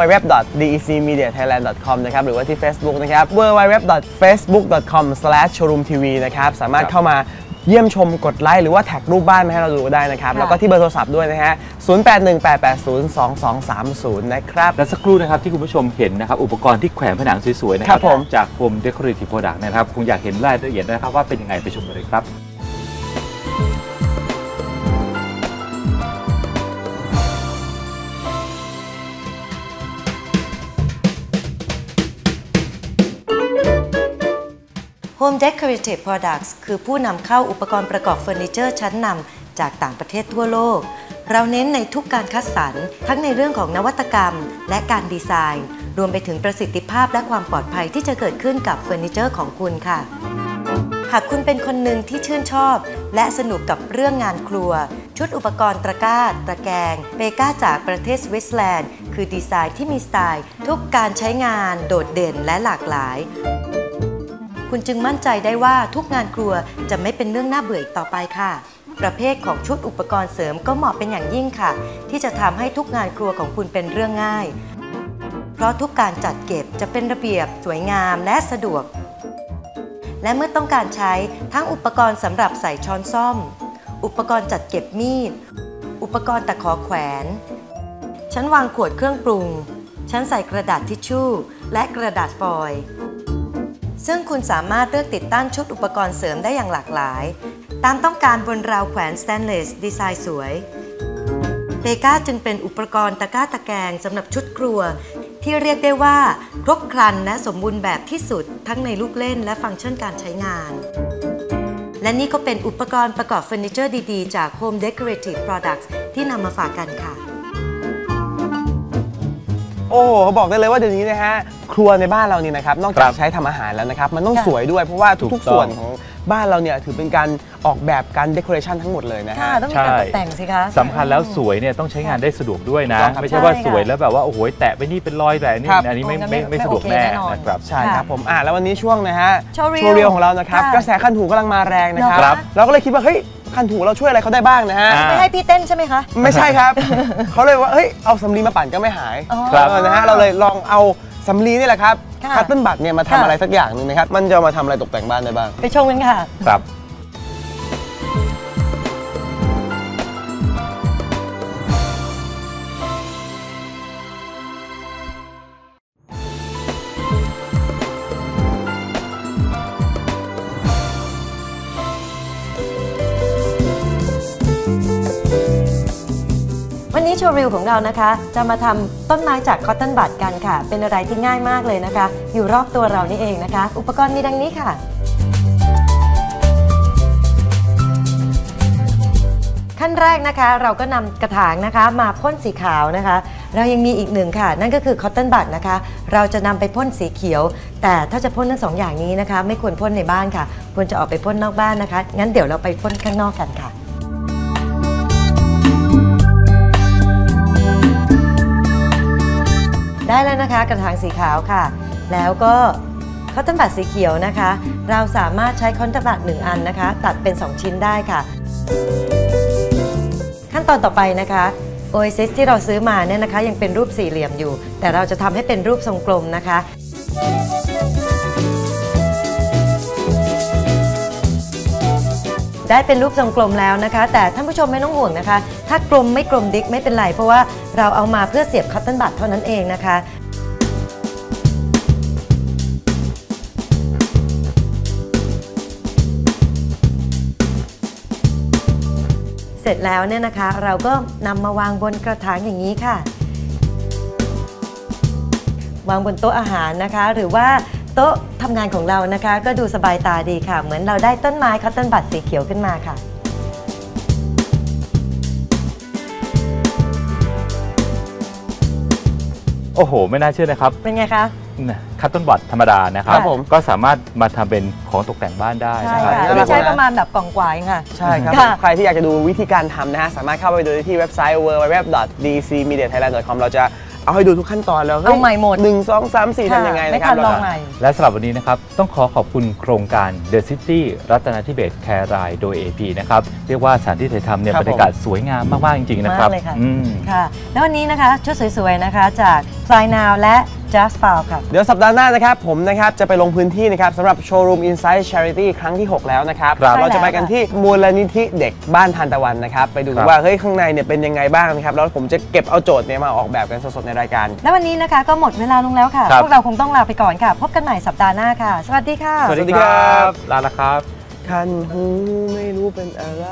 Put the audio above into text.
www.decmediathailand.com นะครับหรือว่าที่ Facebook นะครับ www.facebook.com/showroomtv นะครับสามารถเข้ามาเยี่ยมชมกดไลค์หรือว่าแท็กรูปบ้านมาให้เราดูได้นะครับค่ะแล้วก็ที่เบอร์โทรศัพท์ด้วยนะฮะ 0818802230 นะครับ และสักครู่นะครับที่คุณผู้ชมเห็นนะครับ อุปกรณ์ที่แขวนผนังสวยๆนะคครัรับบผมจาก Home Decorative Product นะครับคงอยากเห็นรายละเอียดนะครับว่าเป็นยังไงไปชมกันเลยครับ Home Decorative Products คือผู้นำเข้าอุปกรณ์ประกอบเฟอร์นิเจอร์ชั้นนำจากต่างประเทศทั่วโลก เราเน้นในทุกการคัดสรร ทั้งในเรื่องของนวัตกรรม และการดีไซน์ รวมไปถึงประสิทธิภาพและความปลอดภัยที่จะเกิดขึ้นกับเฟอร์นิเจอร์ของคุณค่ะ หากคุณเป็นคนหนึ่งที่ชื่นชอบ และสนุกกับเรื่องงานครัว ชุดอุปกรณ์ตะกร้า ตะแกรง Peka จากประเทศสวิตเซอร์แลนด์ คือดีไซน์ที่มีสไตล์ ทุกการใช้งาน โดดเด่นและหลากหลาย คุณจึงมั่นใจได้ว่าทุกงานครัวจะไม่เป็นเรื่องน่าเบื่ออีกต่อไปค่ะ ประเภทของชุดอุปกรณ์เสริมก็เหมาะเป็นอย่างยิ่งค่ะ ที่จะทำให้ทุกงานครัวของคุณเป็นเรื่องง่าย เพราะทุกการจัดเก็บจะเป็นระเบียบ สวยงามและสะดวก และเมื่อต้องการใช้ทั้งอุปกรณ์สำหรับใส่ช้อนซ่อม อุปกรณ์จัดเก็บมีด อุปกรณ์ตะขอแขวน ชั้นวางขวดเครื่องปรุง ชั้นใส่กระดาษทิชชู่ และกระดาษฟอยล์ ซึ่งคุณสามารถเลือกติดตั้งชุดอุปกรณ์เสริมได้อย่างหลากหลาย ตามต้องการบนราวแขวนสแตนเลสดีไซน์สวย Peka จึงเป็นอุปกรณ์ตะกร้าตะแกรงสำหรับชุดครัว ที่เรียกได้ว่า ครบครันและสมบูรณ์แบบที่สุดทั้งในลูกเล่นและฟังก์ชันการใช้งาน และนี่ก็เป็นอุปกรณ์ประกอบเฟอร์นิเจอร์ดี ๆ จาก Home Decorative Products ที่นำมาฝากกันค่ะ โอ้โหบอกได้เลยว่าเดี๋ยวนี้นะฮะครัวในบ้านเรานี่นะครับนอกคจารักบใช้ทำอาหารแล้วนะครับมันต้องค่ะสวยด้วยเพราะว่าถูทุกกๆต้องส่วนของบ้านเราเนี่ยถือเป็นการออกแบบการเด o r a t i o n ทั้งหมดเลยนะฮะค่ะต้องมีการตกแต่งสิคะสำคัญแล้วสวยเนี่ยต้องใช้งานได้สะดวกด้วยนะถูกต้องครับไม่ใช่ว่าใช่ค่ะสวยแล้วแบบว่าโอ้โหแตะไปนี่เป็นรอยแบบนี้ครับอันนี้ไม่โอ้งั้นไม่ไม่ไม่สะดวกไม่แน่โอเคแน่นอนนะครับใช่ครับผมอ่าแล้ววันนี้ช่วงนะฮะโชว์เรียลโชว์เรียลของเรานะครับค่ะกระแสคันหูกำลังมาแรงนะครับครับเราก็เลยคิดว่าเฮ้ย คันหูเราช่วยอะไรเขาได้บ้างนะฮะอ่าไม่ให้พี่เต้นใช่ไหมคะ ไม่ใช่ครับ เขาเลยว่าเฮ้ยเอาสำลีมาปั่นก็ไม่หายอ๋อครับเออนะฮะเราเลยลองเอาสำลีนี่แหละครับค่ะคัตเติ้ลบัตเนี่ยมาทำค่ะอะไรสักอย่างหนึงนะครับ มันจะเอามาทำอะไรตกแต่งบ้านได้บ้าง ไปชมกันค่ะ ครับ โชว์รีลของเรานะคะ จะมาทำต้นไม้จากคอตตอนบัดกันค่ะ เป็นอะไรที่ง่ายมากเลยนะคะ อยู่รอบตัวเรานี่เองนะคะ อุปกรณ์มีดังนี้ค่ะขั้นแรกนะคะเราก็นำกระถางนะคะมาพ่นสีขาวนะคะ เรายังมีอีกหนึ่งค่ะ นั่นก็คือคอตตอนบัดนะคะ เราจะนำไปพ่นสีเขียว แต่ถ้าจะพ่นทั้งสองอย่างนี้นะคะ ไม่ควรพ่นในบ้านค่ะ ควรจะออกไปพ่นนอกบ้านนะคะ งั้นเดี๋ยวเราไปพ่นข้างนอกกันค่ะ ได้แล้วนะคะ กระถางสีขาวค่ะ แล้วก็ cotton bud สีเขียวนะคะ เราสามารถใช้ cotton bud หนึ่งอันนะคะ ตัดเป็น 2 ชิ้นได้ค่ะ ขั้นตอนต่อไปนะคะโอเอซิสที่เราซื้อมาเนี่ยนะคะ ยังเป็นรูปสี่เหลี่ยมอยู่ แต่เราจะทำให้เป็นรูปทรงกลมนะคะ ได้เป็นรูปทรงกลมแล้วนะคะ แต่ท่านผู้ชมไม่ต้องห่วงนะคะ ถ้ากลมไม่กลมดิกไม่เป็นไร เพราะว่าเราเอามาเพื่อเสียบคัตเติ้ลบัตเท่านั้นเองนะคะเสร็จแล้วเนี่ยนะคะเราก็นำมาวางบนกระถางอย่างนี้ค่ะ วางบนโต๊ะอาหารนะคะ หรือว่า ต๊ะทำงานของเรานะคะ ก็ดูสบายตาดีค่ะ เหมือนเราได้ต้นไม้คอตตอนบัตสีเขียวขึ้นมาค่ะ โอ้โห ไม่น่าเชื่อนะครับเป็นไงคะ คัตต้นบอดธรรมดานะครับ ครับผม ก็สามารถมาทำเป็นของตกแต่งบ้านได้ใช่นะครับ ค่ะก็เรีไม่ยกว่าใช่ประมาณแบบกล่องกวายค่ะ ใช่ครับ ค่ะ ใครที่อยากจะดูวิธีการทำนะฮะ สามารถเข้าไปดูได้ที่เว็บไซต์ www.dcmediathailand.com เราจะ เอาให้ดูทุกขั้นตอนแล้วฮ้ยเอาใหม่หมดหนึ่งสองสามสี่ค่ะทำยังไงไม่นะครัทันลองใหม่และสำหรับวันนี้นะครับ ต้องขอขอบคุณโครงการ The City รัตนทิเบศแครายโดย AP นะครับ เรียกว่าสถานที่ถ่ายทำเนี่ยครับบรรยากาศสวยงามมาก ๆ จริง ๆ นะครับมากเลยค่ะอืมค่ะ แล้ววันนี้นะคะชุดสวย ๆ นะคะ จาก Fly Now และ Just f o u l ค่ะเดี๋ยวสัปดาห์หน้านะครับผมนะครับจะไปลงพื้นที่นะครับสำหรับโชว์รูม Inside Charity ครั้งที่ 6 แล้วนะครับครับเราจะไปกันที่มูลนิธิเด็กบ้านทานตะวันนะครับ ไปดูครับว่าเฮ้ยข้างในเนี่ยเป็นยังไงบ้างนะครับ แล้วผมจะเก็บเอาโจทย์เนี่ยมาออกแบบกันสดๆในรายการ และวันนี้นะคะก็หมดเวลาลงแล้วค่ะครับพวกเราคงต้องลาไปก่อนค่ะ พบกันใหม่สัปดาห์หน้าค่ะ สวัสดีค่ะ สวัสดีครับลาละครับคันหูไม่รู้เป็นอะไร